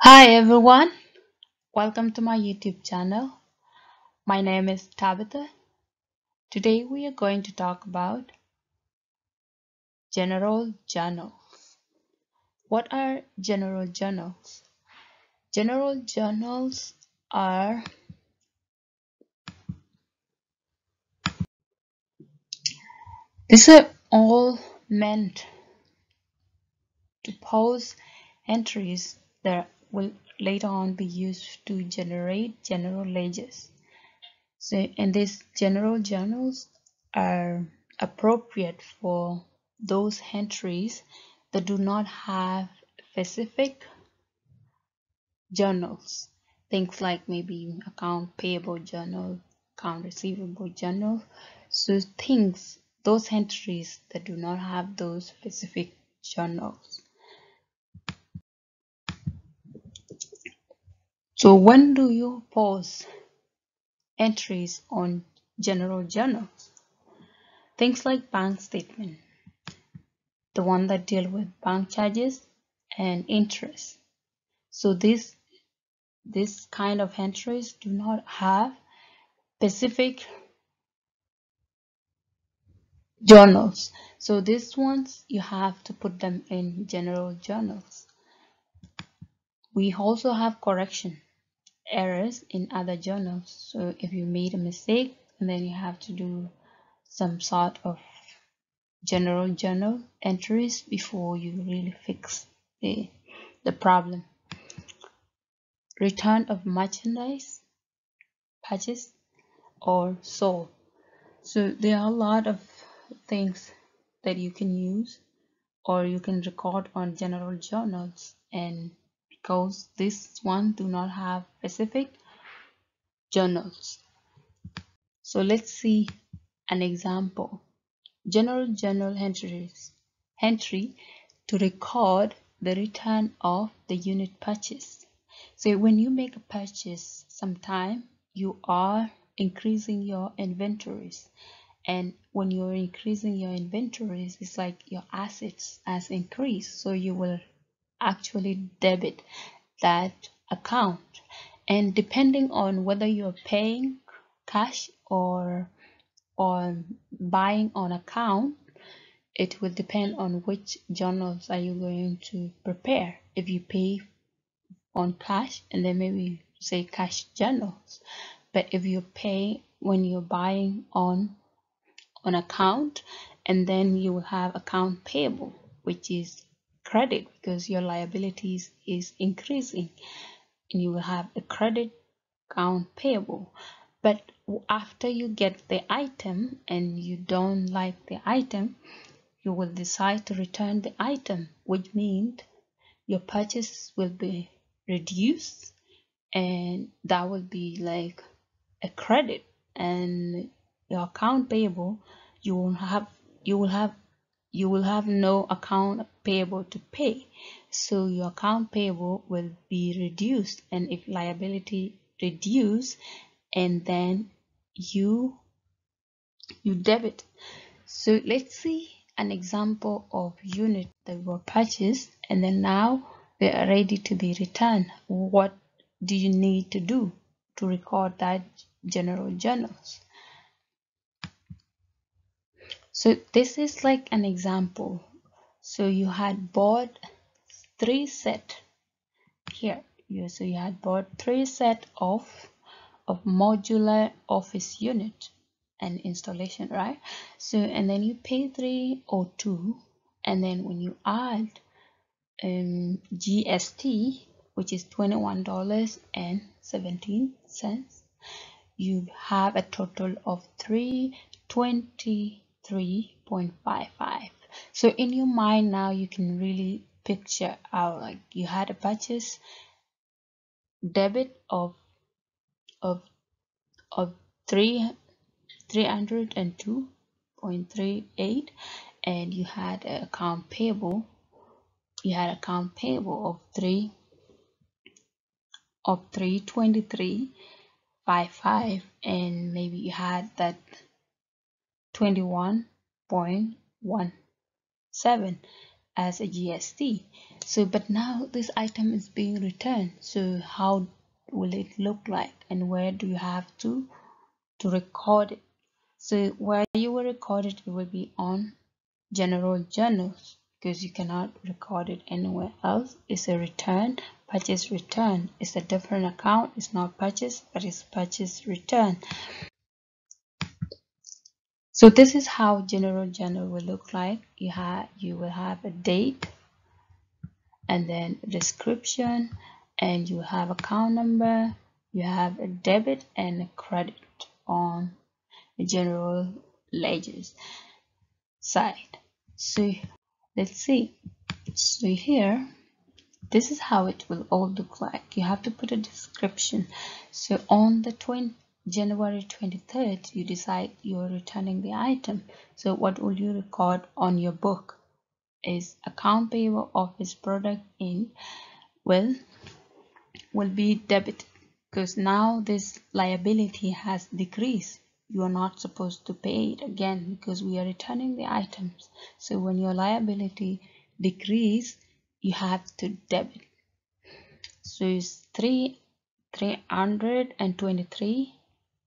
Hi everyone, welcome to my YouTube channel. My name is Tabitha. Today we are going to talk about general journals. What are general journals? General journals are these are all meant to pose entries that will later on be used to generate general ledgers. So, and these general journals are appropriate for those entries that do not have specific journals. Things like maybe account payable journal, account receivable journal. So things, those entries that do not have those specific journals. So when do you pause entries on general journals? Things like bank statement, the one that deal with bank charges and interest. So this this kind of entries do not have specific journals. So these ones you have to put them in general journals. We also have correction errors in other journals. So if you made a mistake then you have to do some sort of general journal entries before you really fix the, the problem. Return of merchandise purchased or sold. So there are a lot of things that you can use or you can record on general journals and because this one do not have specific journals. So let's see an example. General journal entries entry to record the return of the unit purchase. So when you make a purchase sometime you are increasing your inventories and when you're increasing your inventories it's like your assets has increased so you will actually debit that account. And depending on whether you're paying cash or or buying on account it will depend on which journals are you going to prepare. If you pay on cash and then maybe say cash journals. But if you pay when you're buying on on account and then you will have account payable which is credit because your liabilities is increasing and you will have a credit account payable. But after you get the item and you don't like the item you will decide to return the item which means your purchase will be reduced and that will be like a credit and your account payable you will have you will have you will have no account payable to pay. So your account payable will be reduced and if liability reduce and then you you debit. So let's see an example of unit that were purchased and then now they are ready to be returned. What do you need to do to record that general journals so this is like an example. So you had bought three set here. You so you had bought three set of of modular office unit and installation right? So and then you pay three or two and then when you add um, GST which is $21.17 you have a total of 320 3.55 so in your mind now you can really picture out like you had a purchase debit of of of three 302.38 and you had an account payable you had a account payable of three of 323.55 and maybe you had that 21.17 as a GST so but now this item is being returned. So how will it look like and where do you have to to record it? So where you will record it it will be on general journals because you cannot record it anywhere else. It's a return purchase return. It's a different account. It's not purchase but it's purchase return so this is how general journal will look like. You have you will have a date and then description and you have account number you have a debit and a credit on the general ledgers side. So let's see. So here this is how it will all look like. You have to put a description. So on the 20 January 23rd, you decide you're returning the item. So what will you record on your book is account payable office product in will will be debit because now this liability has decreased. You are not supposed to pay it again because we are returning the items. So when your liability decrease, you have to debit. So it's three 323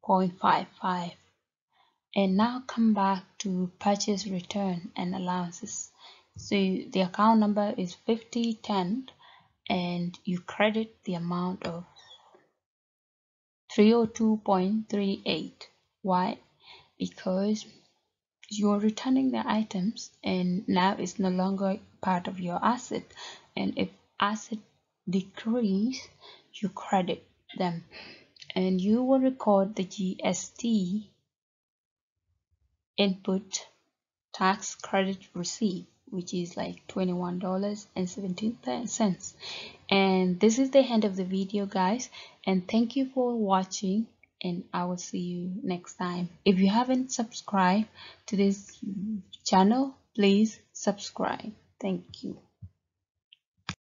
0.55 and now come back to purchase return and allowances. So the account number is 5010 and you credit the amount of 302.38 why because you're returning the items and now it's no longer part of your asset. And if asset decrease you credit them and you will record the GST input tax credit receipt which is like $21.17 and this is the end of the video guys and thank you for watching and I will see you next time. If you haven't subscribed to this channel please subscribe. Thank you